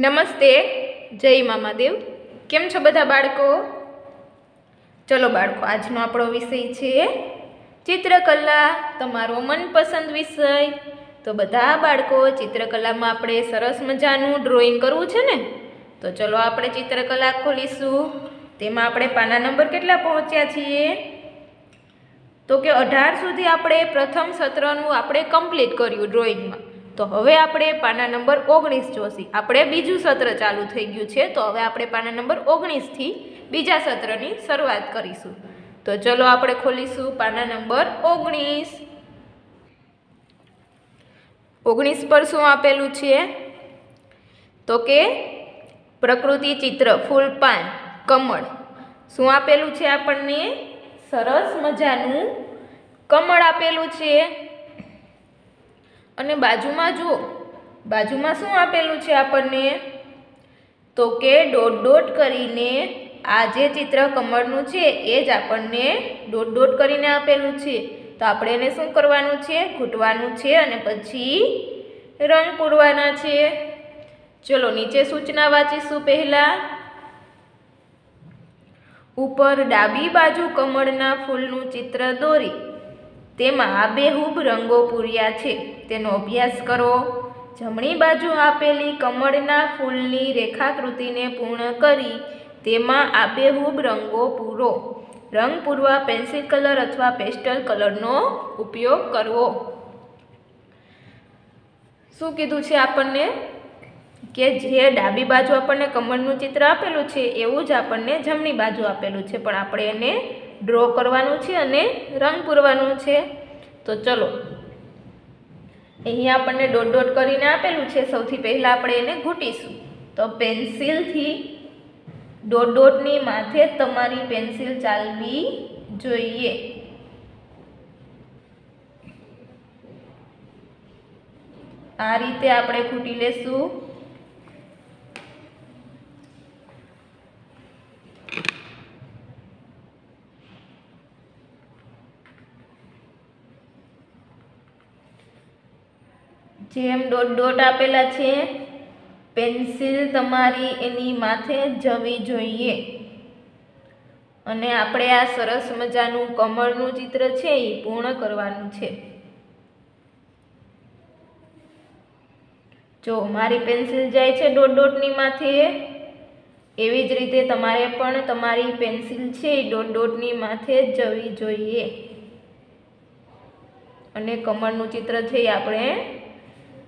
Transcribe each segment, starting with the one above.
નમસ્તે, જય મામાદેવ. કેમ છો બધા બાળકો? ચલો બાળકો, આજનો આપણો વિષય છે ચિત્રકલા. તમારો મનપસંદ વિષય. તો બધા બાળકો, ચિત્રકલામાં આપણે સરસ મજાનું ડ્રોઈંગ કરવું છે ને? તો ચલો આપણે ચિત્રકલા ખોલીશું. તેમાં આપણે પાના નંબર કેટલા પહોંચ્યા છીએ? તો કે અઢાર સુધી આપણે પ્રથમ સત્રનું આપણે કમ્પ્લીટ કર્યું ડ્રોઈંગમાં તો હવે આપણે પાના નંબર ઓગણીસ જોશી. આપણે બીજું સત્ર ચાલુ થઈ ગયું છે, તો હવે આપણે પાના નંબર ઓગણીસથી બીજા સત્રની શરૂઆત કરીશું. તો ચલો આપણે ખોલીશું પાના નંબર ઓગણીસ. ઓગણીસ પર શું આપેલું છે? તો કે પ્રકૃતિ ચિત્ર, ફૂલ પાન, કમળ. શું આપેલું છે આપણને? સરસ મજાનું કમળ આપેલું છે. અને બાજુમાં જુઓ. બાજુમાં શું આપેલું છે આપણને? તો કે ડોટ ડોટ કરીને આ જે ચિત્ર કમળનું છે, એ જ આપણને ડોટ ડોટ કરીને આપેલું છે. તો આપણે એને શું કરવાનું છે? ઘૂંટવાનું છે અને પછી રંગ પૂરવાના છે. ચલો, નીચે સૂચના વાંચીશું પહેલાં. ઉપર ડાબી બાજુ કમળના ફૂલનું ચિત્ર દોરી. તેમાં આબેહૂબ રંગો પૂર્યા છે. તેનો અભ્યાસ કરો. જમણી બાજુ આપેલી કમળના ફૂલની રેખાકૃતિને પૂર્ણ કરી તેમાં આબેહૂબ રંગો પૂરો. રંગ પૂરવા પેન્સિલ કલર અથવા પેસ્ટલ કલરનો ઉપયોગ કરવો. શું કીધું છે આપણને? કે જે ડાબી બાજુ આપણને કમળનું ચિત્ર આપેલું છે, એવું જ આપણને જમણી બાજુ આપેલું છે. પણ આપણે એને ડ્રો કરવાનું છે અને રંગ પૂરવાનું છે. તો ચલો અહીંયા આપણને ડોટ ડોટ કરીને આપેલું છે. સૌથી પહેલાં આપણે એને ઘૂંટીશું. તો પેન્સિલથી ડોટ ડોટની માથે તમારી પેન્સિલ ચાલવી જોઈએ. આ રીતે આપણે ઘૂંટી લેશું. જેમ ડોટ ડોટ આપેલા છે પેન્સિલ તમારી એની માથે જવી જોઈએ. અને આપણે આ સરસ મજાનું કમળનું ચિત્ર છે એ પૂર્ણ કરવાનું છે. જો મારી પેન્સિલ જાય છે ડોટ ડોટની માથે, એવી જ રીતે તમારે પણ તમારી પેન્સિલ છે એ ડોટ ડોટની માથે જવી જોઈએ. અને કમળનું ચિત્ર છે એ આપણે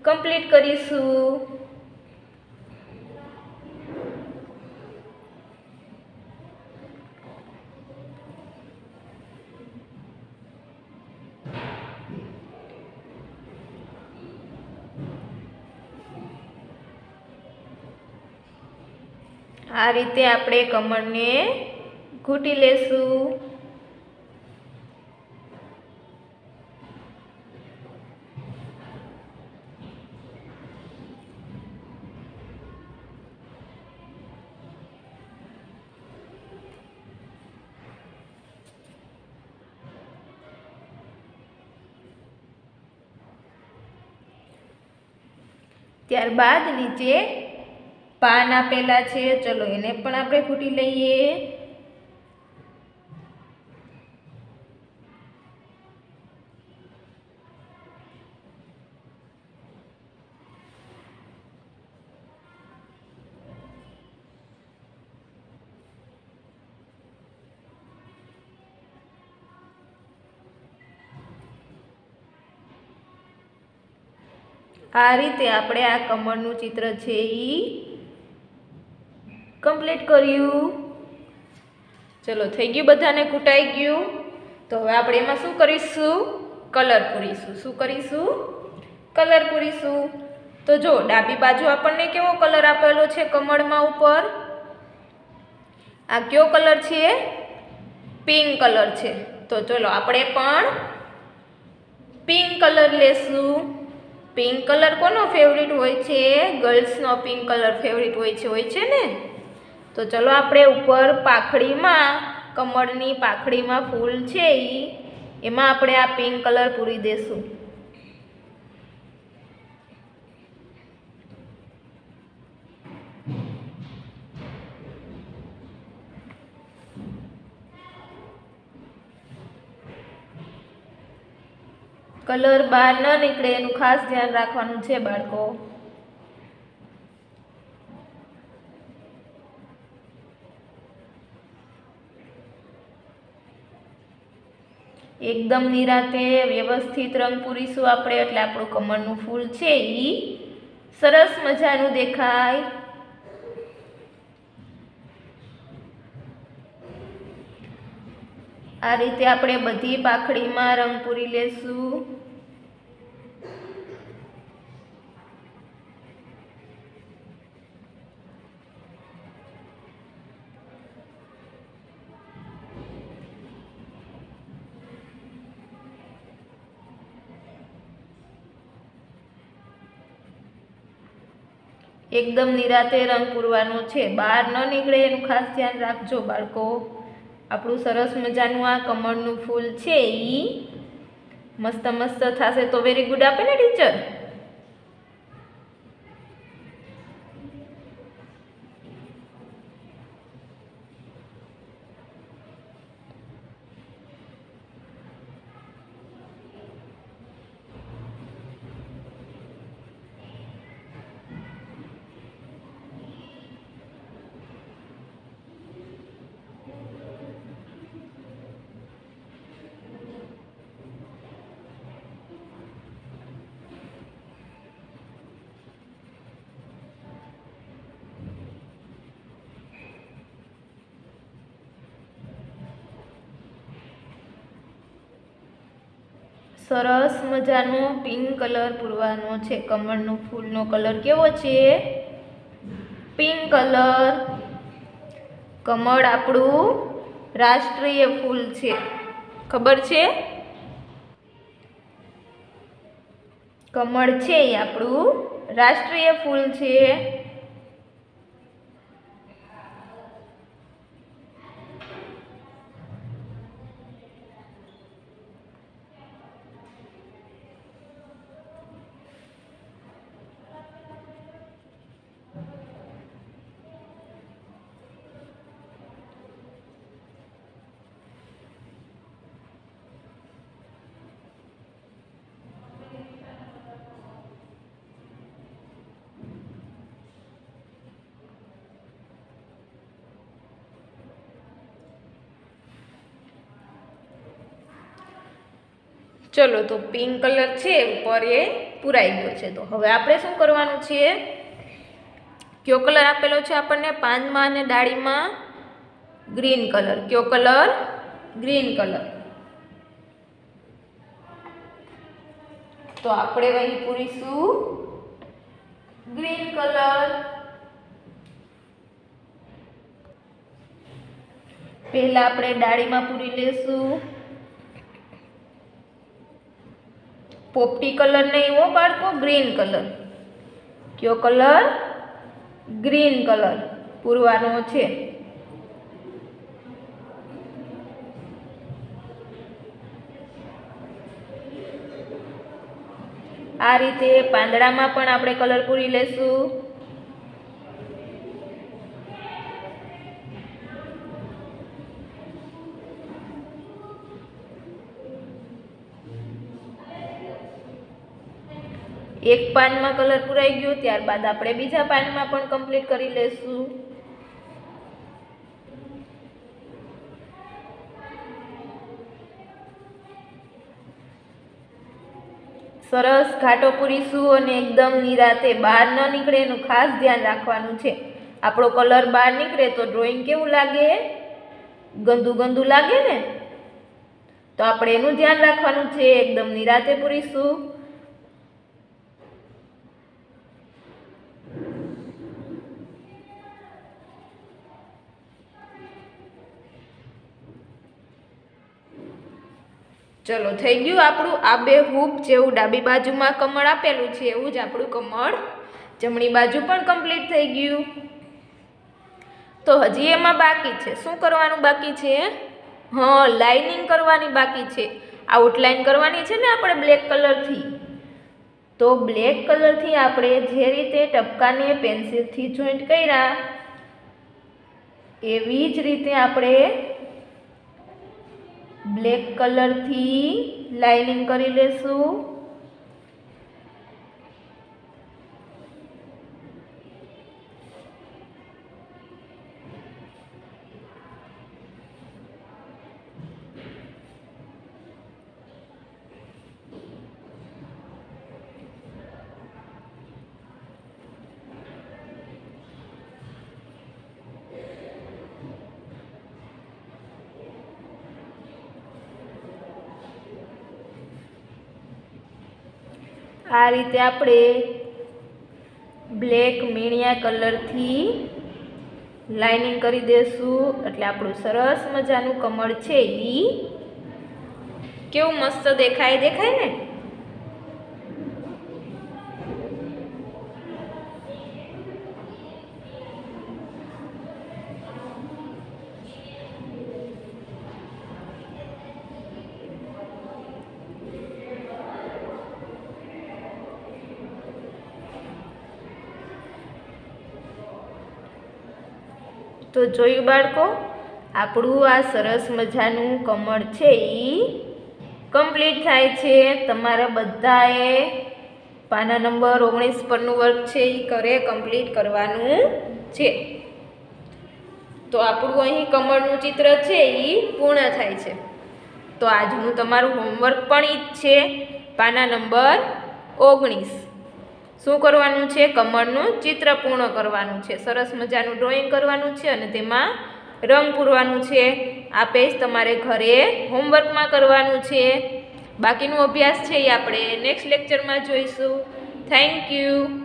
કમ્પ્લીટ કરીશું. આ રીતે આપણે કમળને ઘૂંટી લેશું. ત્યારબાદ નીચે પાન આપેલા છે. ચલો એને પણ આપણે ખૂટી લઈએ. આ રીતે આપણે આ કમળનું ચિત્ર છે એ કમ્પ્લીટ કર્યું. ચલો, થઈ ગયું બધાને? કૂટાઈ ગયું. તો હવે આપણે એમાં શું કરીશું? કલર પૂરીશું. શું કરીશું? કલર પૂરીશું. તો જો, ડાબી બાજુ આપણને કેવો કલર આપેલો છે કમળમાં ઉપર? આ કયો કલર છે? પિંક કલર છે. તો ચલો, આપણે પણ પિંક કલર લેશું. પિંક કલર કોનો ફેવરિટ હોય છે? ગર્લ્સનો પિંક કલર ફેવરિટ હોય છે હોય છે ને? તો ચલો આપણે ઉપર પાખડીમાં, કમળની પાખડીમાં ફૂલ છે એ એમાં આપણે આ પિંક કલર પૂરી દેશું. કલર બહાર ન નીકળે, એનું ખાસ ધ્યાન રાખવાનું છે બાળકો. એકદમ નિરાતે વ્યવસ્થિત રંગ પૂરીશું આપણે, એટલે આપણું કમળનું ફૂલ છે એ સરસ મજાનું દેખાય. આ રીતે આપણે બધી પાખડીમાં રંગ પૂરી લેશું. એકદમ નિરાતે રંગ પૂરવાનો છે. બહાર ન નીકળે એનું ખાસ ધ્યાન રાખજો બાળકો. આપણું સરસ મજાનું આ કમળનું ફૂલ છે એ મસ્ત મસ્ત થશે તો વેરી ગુડ આપે ને ટીચર સરસ મજાનો પિંક કલર પૂરવાનો છે. કમળનો ફૂલનો કલર કેવો છે? Pink colour. કમળ આપણું રાષ્ટ્રીય ફૂલ છે. ખબર છે? કમળ છે એ આપણું રાષ્ટ્રીય ફૂલ છે. ચલો તો પિંક કલર છે, ઉપર એ પૂરાઈ ગયો છે. તો હવે આપણે શું કરવાનું છે કયો કલર આપેલો છે આપણને? પાનમાં અને ડાળીમાં ગ્રીન કલર. કયો કલર? Green colour. તો આપણે અહીં પૂરીશું. Green colour. પહેલાં આપણે ડાળીમાં પૂરી લેશું. પોપટી કલર નહીં હો બાળકો, ગ્રીન કલર. કયો કલર? Green colour. પૂરવાનો છે. આ રીતે પાંદડામાં પણ આપણે કલર પૂરી લેશું. એક પાનમાં કલર પુરાઈ ગયો, ત્યારબાદ આપણે બીજા પાનમાં પણ કમ્પ્લીટ કરી લેશું. સરસ ઘાટો પૂરીશું અને એકદમ નિરાતે બહાર ન નીકળે એનું ખાસ ધ્યાન રાખવાનું છે. આપણો કલર બહાર નીકળે તો ડ્રોઈંગ કેવું લાગે? ગંદુ ગંદુ લાગે ને? તો આપણે એનું ધ્યાન રાખવાનું છે, એકદમ નિરાતે પૂરીશું. ચલો, થઈ ગયું આપણું આ બે હૂપ જેવું ડાબી બાજુમાં કમળ આપેલું છે, એવું જ આપણું કમળ જમણી બાજુ પણ કમ્પ્લીટ થઈ ગયું. તો હજી એમાં બાકી છે. શું કરવાનું બાકી છે? હા લાઇનિંગ કરવાની બાકી છે. આઉટલાઇન કરવાની છે ને આપણે બ્લેક કલરથી તો બ્લેક કલરથી આપણે જે રીતે ટપકાને પેન્સિલથી જોઈન્ટ કર્યા, એવી જ રીતે આપણે બ્લેક કલરથી લાઇનિંગ કરી લેશું. આ રીતે આપણે બ્લેક મીણિયા કલરથી લાઇનિંગ કરી દેશું. એટલે આપણું સરસ મજાનું કમળ છે એ કેવું મસ્ત દેખાય દેખાય ને? તો જોયું બાળકો, આપણું આ સરસ મજાનું કમળ છે એ કમ્પ્લીટ થાય છે. તમારા બધાએ પાના નંબર ઓગણીસ પરનું વર્ક છે એ કરે કમ્પ્લીટ કરવાનું છે. તો આપણું અહીં કમળનું ચિત્ર છે એ પૂર્ણ થાય છે. તો આજનું તમારું હોમવર્ક પણ ઈ જ છે. પાના નંબર ઓગણીસ. શું કરવાનું છે? કમળનું ચિત્ર પૂર્ણ કરવાનું છે. સરસ મજાનું ડ્રોઈંગ કરવાનું છે અને તેમાં રંગ પૂરવાનું છે. આ પેજ તમારે ઘરે હોમવર્કમાં કરવાનું છે. બાકીનો અભ્યાસ છે એ આપણે નેક્સ્ટ લેક્ચરમાં જોઈશું. Thank you